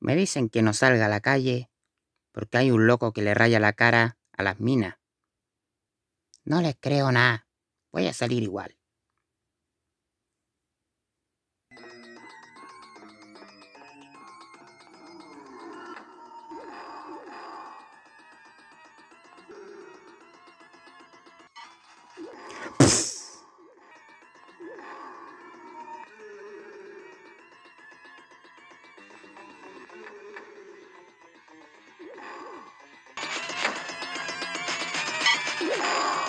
Me dicen que no salga a la calle porque hay un loco que le raya la cara a las minas. No les creo nada. Voy a salir igual. Yeah.